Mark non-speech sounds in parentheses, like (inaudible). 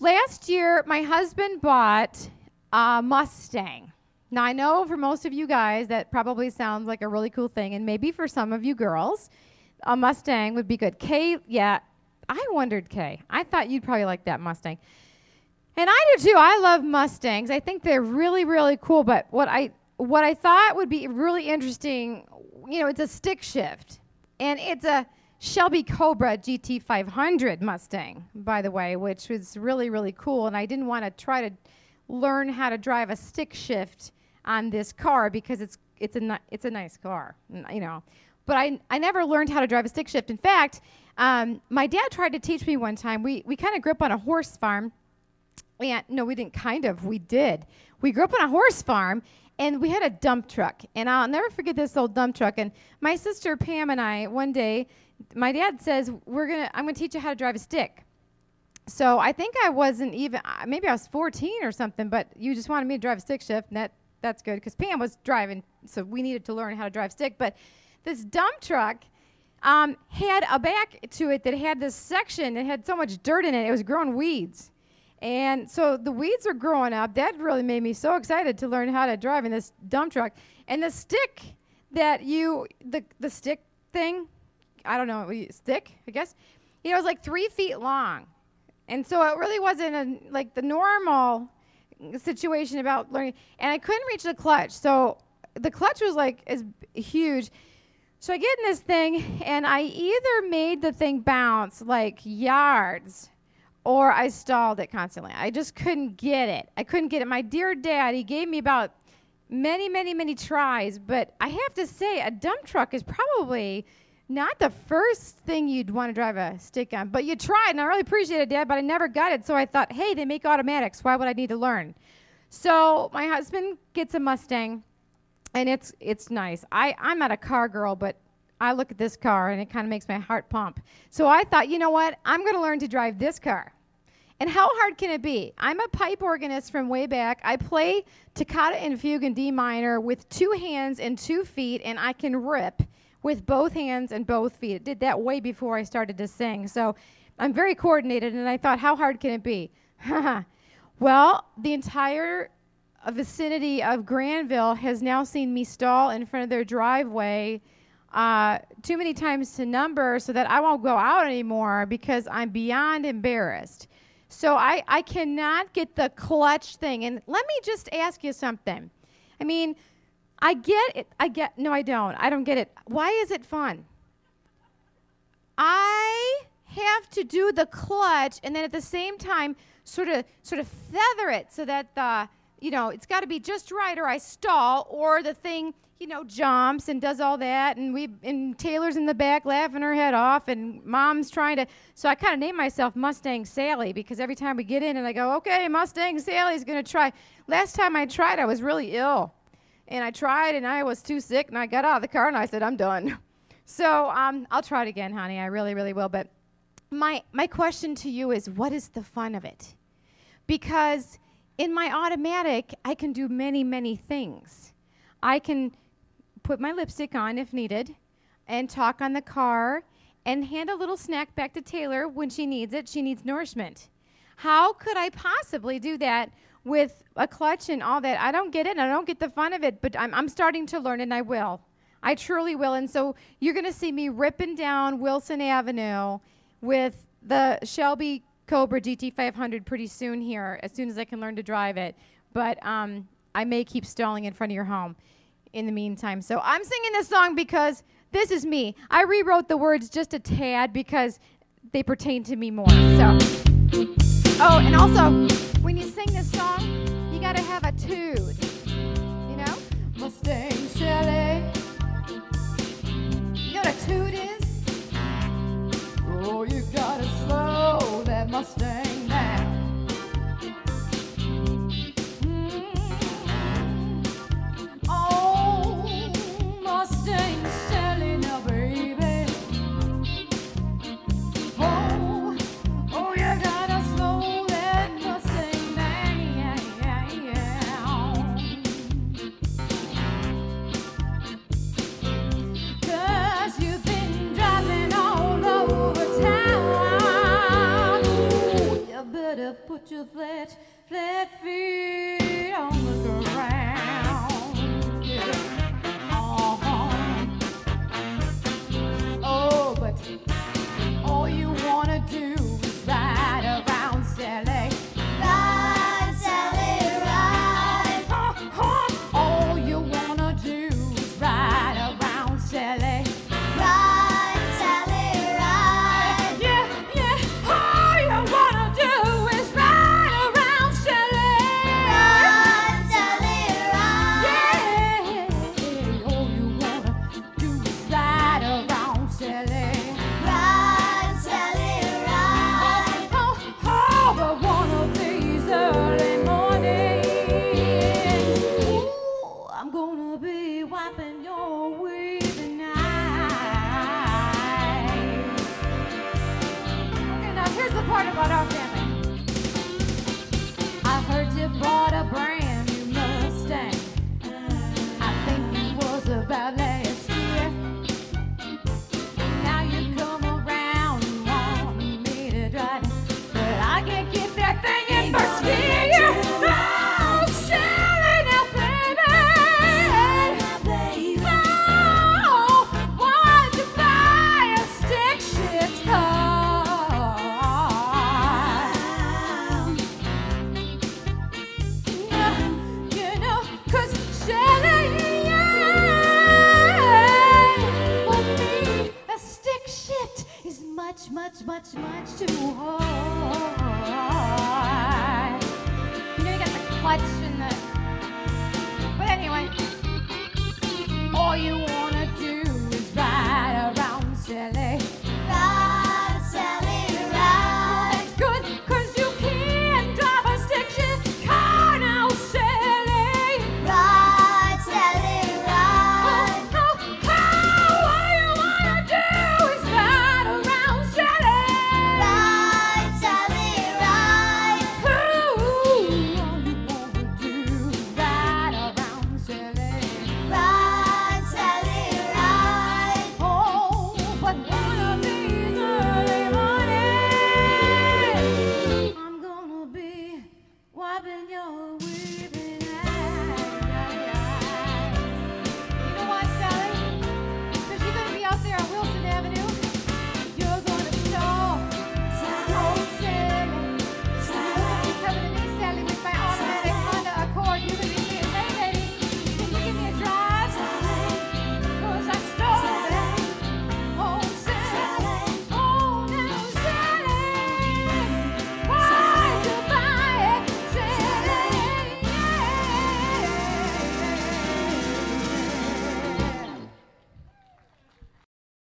last year, my husband bought a Mustang. Now, I know for most of you guys that probably sounds like a really cool thing, and maybe for some of you girls, a Mustang would be good. Kay, yeah, I wondered, Kay. I thought you'd probably like that Mustang. And I do too. I love Mustangs. I think they're really, really cool. But what I what I thought would be really interesting, you know, it's a stick shift, and it's a Shelby Cobra GT500 Mustang, by the way, which was really, really cool. And I didn't want to try to learn how to drive a stick shift on this car because it's it's a it's a nice car, you know. But I I never learned how to drive a stick shift. In fact, um, my dad tried to teach me one time. We we kind of grew up on a horse farm. And no, we didn't kind of. We did. We grew up on a horse farm, and we had a dump truck. And I'll never forget this old dump truck. And my sister Pam and I one day my dad says we're gonna i'm gonna teach you how to drive a stick so i think i wasn't even uh, maybe i was 14 or something but you just wanted me to drive a stick shift and that that's good because pam was driving so we needed to learn how to drive stick but this dump truck um, had a back to it that had this section it had so much dirt in it it was growing weeds and so the weeds are growing up that really made me so excited to learn how to drive in this dump truck and the stick that you the the stick thing I don't know, stick, I guess. You know, it was like three feet long. And so it really wasn't a, like the normal situation about learning. And I couldn't reach the clutch. So the clutch was like as huge. So I get in this thing and I either made the thing bounce like yards or I stalled it constantly. I just couldn't get it. I couldn't get it. My dear dad, he gave me about many, many, many tries, but I have to say, a dump truck is probably not the first thing you'd want to drive a stick on, but you tried, and I really appreciate it, Dad, but I never got it. So I thought, hey, they make automatics. Why would I need to learn? So my husband gets a Mustang, and it's it's nice. I, I'm not a car girl, but I look at this car, and it kind of makes my heart pump. So I thought, you know what? I'm going to learn to drive this car. And how hard can it be? I'm a pipe organist from way back. I play toccata and fugue in D minor with two hands and two feet, and I can rip with both hands and both feet. It did that way before I started to sing. So I'm very coordinated, and I thought, how hard can it be? (laughs) well, the entire vicinity of Granville has now seen me stall in front of their driveway uh, too many times to number so that I won't go out anymore because I'm beyond embarrassed. So I, I cannot get the clutch thing. And let me just ask you something. I mean, I get it. I get, no, I don't. I don't get it. Why is it fun? I have to do the clutch and then at the same time sort of sort of feather it so that the you know it's got to be just right or I stall or the thing you know jumps and does all that and we and Taylor's in the back laughing her head off and mom's trying to so I kind of named myself Mustang Sally because every time we get in and I go okay Mustang Sally's going to try last time I tried I was really ill and I tried, and I was too sick, and I got out of the car, and I said, I'm done. (laughs) So um, I'll try it again, honey. I really, really will. But my, my question to you is, what is the fun of it? Because in my automatic, I can do many, many things. I can put my lipstick on if needed, and talk on the car, and hand a little snack back to Taylor when she needs it. She needs nourishment. How could I possibly do that with a clutch and all that. I don't get it. I don't get the fun of it, but I'm, I'm starting to learn and I will. I truly will. And so you're going to see me ripping down Wilson Avenue with the Shelby Cobra GT500 pretty soon here, as soon as I can learn to drive it. But um, I may keep stalling in front of your home in the meantime. So I'm singing this song because this is me. I rewrote the words just a tad because they pertain to me more. So, oh, and also, when you sing this song, you got to have a tune. You know? Mustang put your flat, flat feet on the ground. much, much too hard.